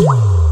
you.